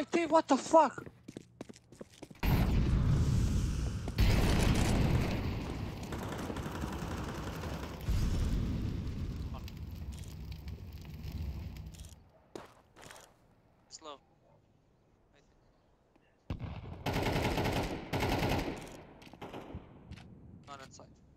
my team, what the fuck? on inside.